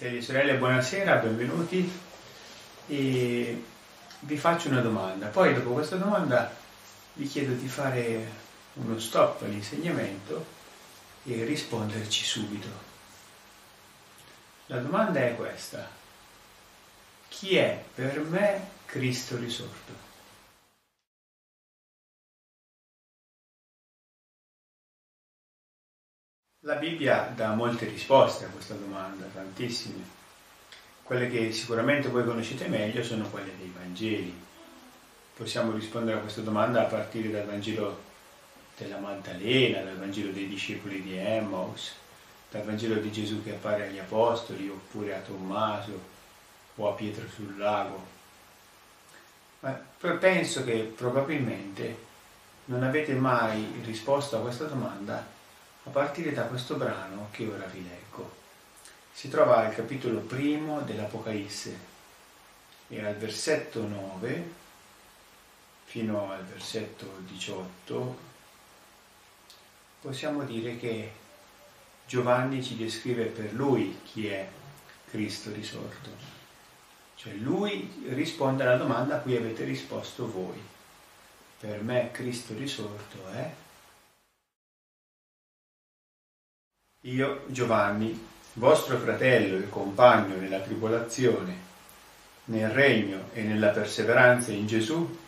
Fratelli e sorelle, buonasera, benvenuti. E vi faccio una domanda. Poi dopo questa domanda vi chiedo di fare uno stop all'insegnamento e risponderci subito. La domanda è questa. Chi è per me Cristo risorto? La Bibbia dà molte risposte a questa domanda, tantissime. Quelle che sicuramente voi conoscete meglio sono quelle dei Vangeli. Possiamo rispondere a questa domanda a partire dal Vangelo della Maddalena, dal Vangelo dei discepoli di Emmaus, dal Vangelo di Gesù che appare agli Apostoli, oppure a Tommaso o a Pietro sul lago. Ma penso che probabilmente non avete mai risposto a questa domanda a partire da questo brano che ora vi leggo. Si trova al capitolo primo dell'Apocalisse e al versetto 9 fino al versetto 18 possiamo dire che Giovanni ci descrive per lui chi è Cristo risorto. Cioè lui risponde alla domanda a cui avete risposto voi. Per me Cristo risorto è Io, Giovanni, vostro fratello e compagno nella tribolazione, nel regno e nella perseveranza in Gesù,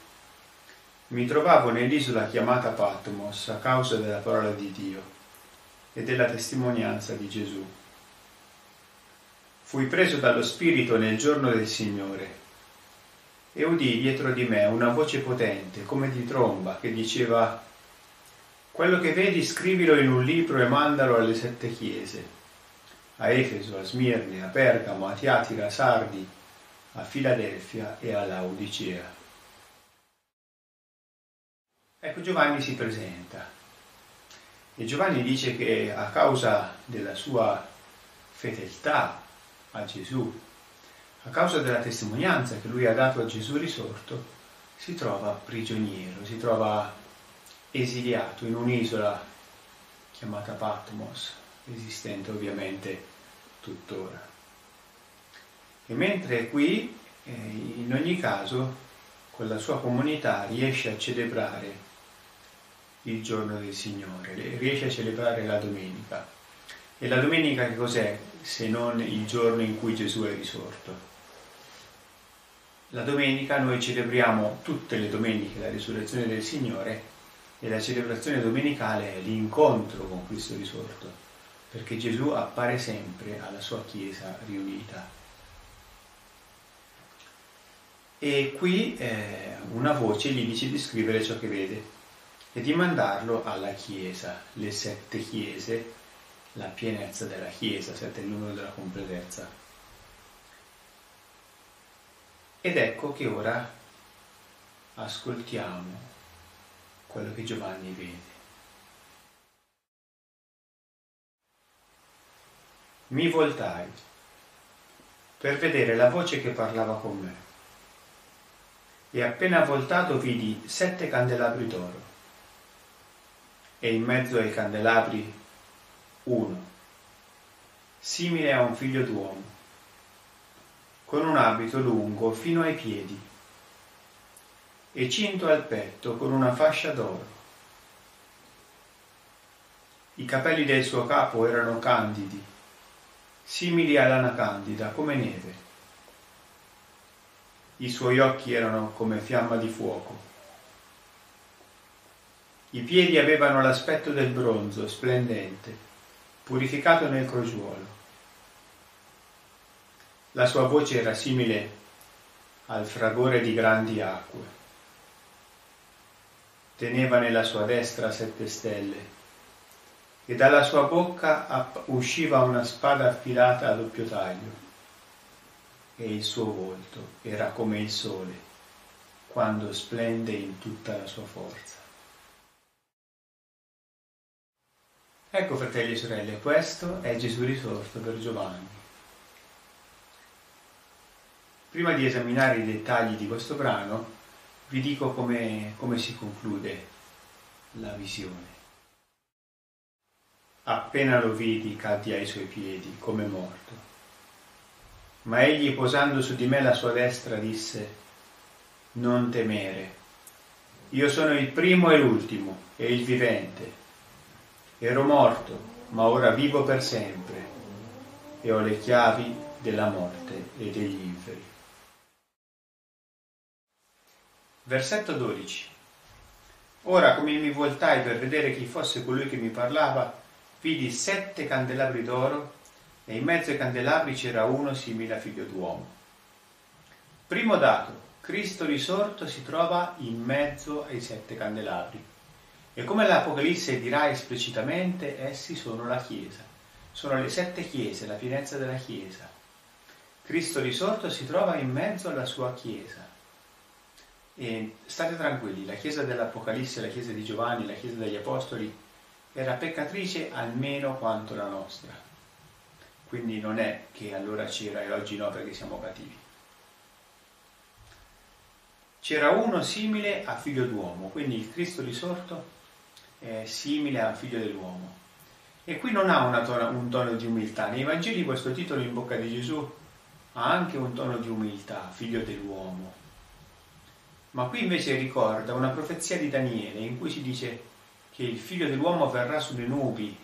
mi trovavo nell'isola chiamata Patmos a causa della parola di Dio e della testimonianza di Gesù. Fui preso dallo Spirito nel giorno del Signore e udì dietro di me una voce potente, come di tromba, che diceva quello che vedi scrivilo in un libro e mandalo alle sette chiese, a Efeso, a Smirne, a Pergamo, a Tiatira, a Sardi, a Filadelfia e a Laodicea. Ecco Giovanni si presenta e Giovanni dice che a causa della sua fedeltà a Gesù, a causa della testimonianza che lui ha dato a Gesù risorto, si trova prigioniero, si trova esiliato in un'isola chiamata Patmos, esistente ovviamente tuttora. E mentre qui, eh, in ogni caso, con la sua comunità riesce a celebrare il giorno del Signore, riesce a celebrare la domenica. E la domenica che cos'è se non il giorno in cui Gesù è risorto? La domenica noi celebriamo tutte le domeniche la risurrezione del Signore e la celebrazione domenicale è l'incontro con Cristo risorto, perché Gesù appare sempre alla sua Chiesa riunita. E qui eh, una voce gli dice di scrivere ciò che vede e di mandarlo alla Chiesa, le sette Chiese, la pienezza della Chiesa, sette è il numero della completezza. Ed ecco che ora ascoltiamo quello che Giovanni vede. Mi voltai per vedere la voce che parlava con me. E appena voltato vidi sette candelabri d'oro. E in mezzo ai candelabri uno, simile a un figlio d'uomo, con un abito lungo fino ai piedi e cinto al petto con una fascia d'oro. I capelli del suo capo erano candidi, simili a lana candida, come neve. I suoi occhi erano come fiamma di fuoco. I piedi avevano l'aspetto del bronzo, splendente, purificato nel crogiuolo. La sua voce era simile al fragore di grandi acque teneva nella sua destra sette stelle e dalla sua bocca usciva una spada affilata a doppio taglio e il suo volto era come il sole quando splende in tutta la sua forza. Ecco fratelli e sorelle, questo è Gesù risorto per Giovanni. Prima di esaminare i dettagli di questo brano, vi dico come, come si conclude la visione. Appena lo vidi caddi ai suoi piedi come morto. Ma egli posando su di me la sua destra disse, non temere, io sono il primo e l'ultimo e il vivente. Ero morto, ma ora vivo per sempre e ho le chiavi della morte e degli inferi. Versetto 12. Ora, come mi voltai per vedere chi fosse colui che mi parlava, vidi sette candelabri d'oro e in mezzo ai candelabri c'era uno simile a figlio d'uomo. Primo dato, Cristo risorto si trova in mezzo ai sette candelabri. E come l'Apocalisse dirà esplicitamente, essi sono la Chiesa. Sono le sette chiese, la pienezza della Chiesa. Cristo risorto si trova in mezzo alla sua Chiesa. E state tranquilli, la Chiesa dell'Apocalisse, la Chiesa di Giovanni, la Chiesa degli Apostoli era peccatrice almeno quanto la nostra. Quindi non è che allora c'era e oggi no perché siamo cattivi. C'era uno simile a figlio d'uomo, quindi il Cristo risorto è simile al figlio dell'uomo. E qui non ha tono, un tono di umiltà. Nei Vangeli questo titolo in bocca di Gesù ha anche un tono di umiltà, figlio dell'uomo. Ma qui invece ricorda una profezia di Daniele in cui si dice che il figlio dell'uomo verrà sulle nubi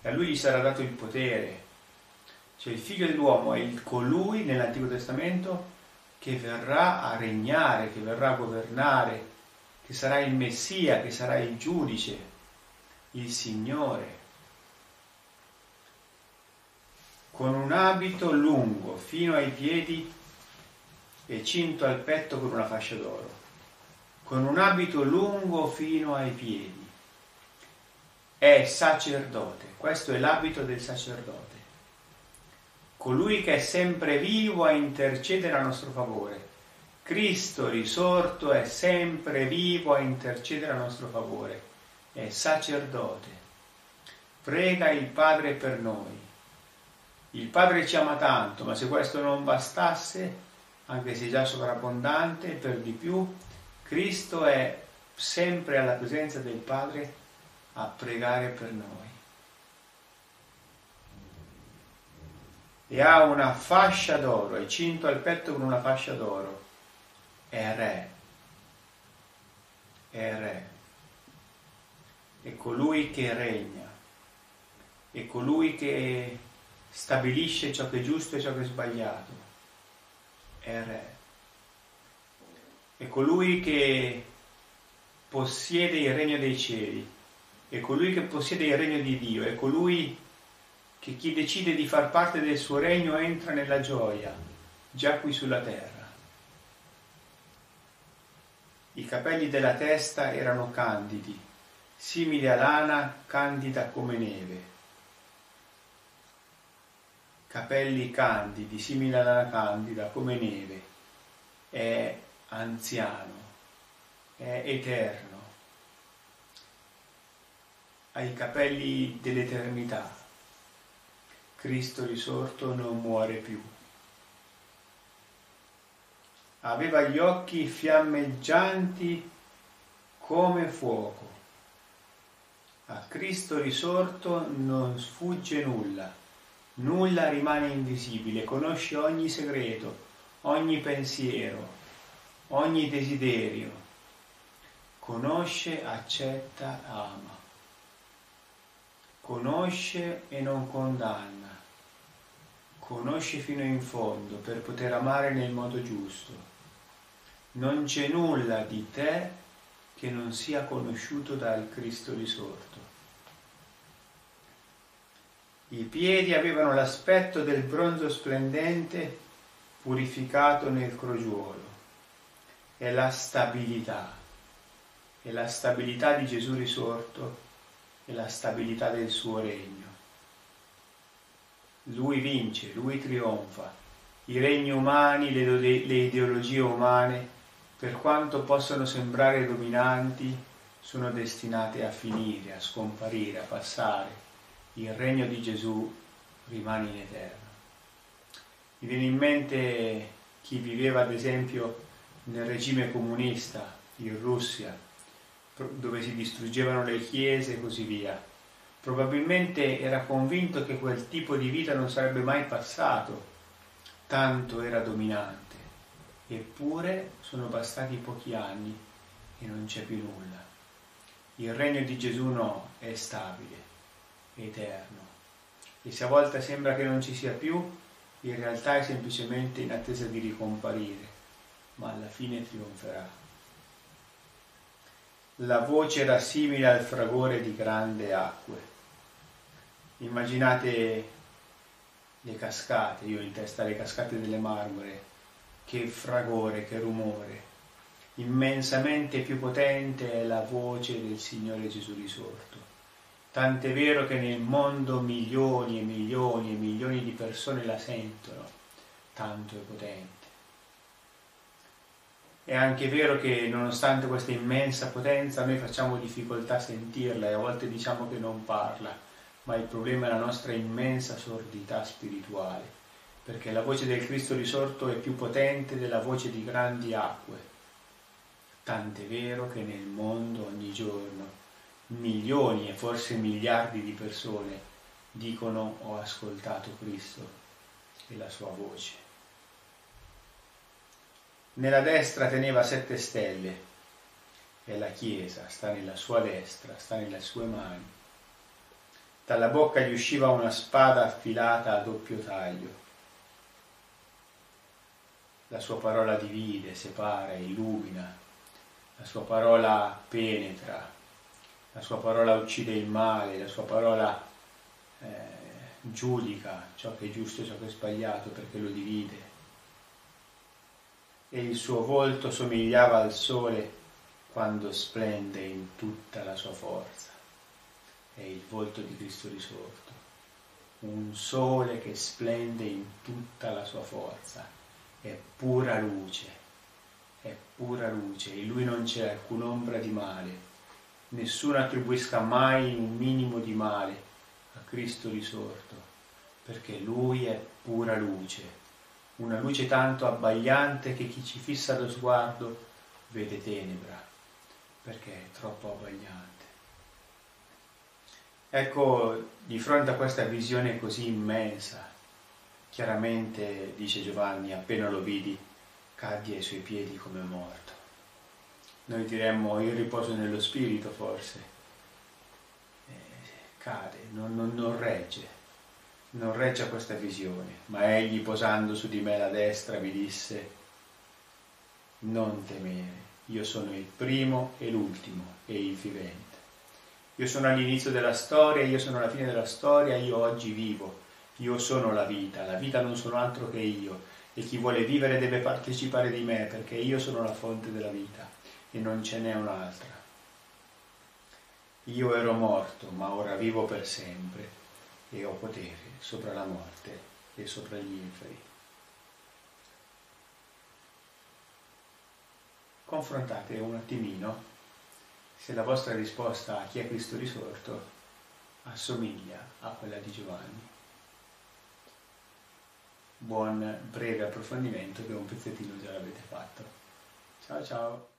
e a lui gli sarà dato il potere. Cioè il figlio dell'uomo è il colui nell'Antico Testamento che verrà a regnare, che verrà a governare, che sarà il Messia, che sarà il giudice, il Signore. Con un abito lungo fino ai piedi e cinto al petto con una fascia d'oro. Con un abito lungo fino ai piedi. È sacerdote, questo è l'abito del sacerdote colui che è sempre vivo a intercedere a nostro favore. Cristo risorto è sempre vivo a intercedere a nostro favore, è sacerdote. Prega il Padre per noi. Il Padre ci ama tanto, ma se questo non bastasse, anche se già sovrabbondante, per di più, Cristo è sempre alla presenza del Padre a pregare per noi. e ha una fascia d'oro, è cinto al petto con una fascia d'oro. È re, è re, è colui che regna, è colui che stabilisce ciò che è giusto e ciò che è sbagliato, è re, è colui che possiede il regno dei cieli, è colui che possiede il regno di Dio, è colui che chi decide di far parte del suo regno entra nella gioia, già qui sulla terra. I capelli della testa erano candidi, simili a lana candida come neve. Capelli candidi, simili a lana candida come neve. È anziano, è eterno, ha i capelli dell'eternità Cristo risorto non muore più. Aveva gli occhi fiammeggianti come fuoco. A Cristo risorto non sfugge nulla, nulla rimane invisibile, conosce ogni segreto, ogni pensiero, ogni desiderio, conosce, accetta, ama, conosce e non condanna conosci fino in fondo per poter amare nel modo giusto. Non c'è nulla di te che non sia conosciuto dal Cristo risorto. I piedi avevano l'aspetto del bronzo splendente purificato nel crogiuolo. È la stabilità, è la stabilità di Gesù risorto, è la stabilità del suo regno lui vince, lui trionfa. I regni umani, le, le ideologie umane, per quanto possano sembrare dominanti, sono destinate a finire, a scomparire, a passare. Il regno di Gesù rimane in eterno. Mi viene in mente chi viveva ad esempio nel regime comunista in Russia, dove si distruggevano le chiese e così via Probabilmente era convinto che quel tipo di vita non sarebbe mai passato, tanto era dominante, eppure sono bastati pochi anni e non c'è più nulla. Il regno di Gesù no, è stabile, eterno. E se a volte sembra che non ci sia più, in realtà è semplicemente in attesa di ricomparire, ma alla fine trionferà. La voce era simile al fragore di grandi acque. Immaginate le cascate, io in testa le cascate delle marmore, che fragore, che rumore. Immensamente più potente è la voce del Signore Gesù risorto. Tant'è vero che nel mondo milioni e milioni e milioni di persone la sentono, tanto è potente. È anche vero che nonostante questa immensa potenza noi facciamo difficoltà a sentirla e a volte diciamo che non parla, ma il problema è la nostra immensa sordità spirituale, perché la voce del Cristo risorto è più potente della voce di grandi acque. Tant'è vero che nel mondo ogni giorno milioni e forse miliardi di persone dicono ho ascoltato Cristo e la sua voce. Nella destra teneva sette stelle e la Chiesa sta nella sua destra, sta nelle sue mani dalla bocca gli usciva una spada affilata a doppio taglio. La sua parola divide, separa, illumina. La sua parola penetra. La sua parola uccide il male. La sua parola eh, giudica ciò che è giusto e ciò che è sbagliato perché lo divide. E il suo volto somigliava al sole quando splende in tutta la sua forza è il volto di Cristo risorto, un sole che splende in tutta la sua forza, è pura luce, è pura luce, in lui non c'è alcun'ombra di male, nessuno attribuisca mai un minimo di male a Cristo risorto, perché lui è pura luce, una luce tanto abbagliante che chi ci fissa lo sguardo vede tenebra, perché è troppo abbagliante. Ecco, di fronte a questa visione così immensa, chiaramente, dice Giovanni, appena lo vidi, caddi ai suoi piedi come morto. Noi diremmo, io riposo nello spirito forse. Eh, cade, non, non, non regge, non regge a questa visione, ma egli posando su di me la destra mi disse, non temere, io sono il primo e l'ultimo e il vivente. Io sono all'inizio della storia, io sono alla fine della storia, io oggi vivo, io sono la vita, la vita non sono altro che io e chi vuole vivere deve partecipare di me perché io sono la fonte della vita e non ce n'è un'altra. Io ero morto, ma ora vivo per sempre e ho potere sopra la morte e sopra gli inferi. Confrontate un attimino se la vostra risposta a chi è Cristo risorto assomiglia a quella di Giovanni. Buon breve approfondimento che un pezzettino già l'avete fatto. Ciao ciao!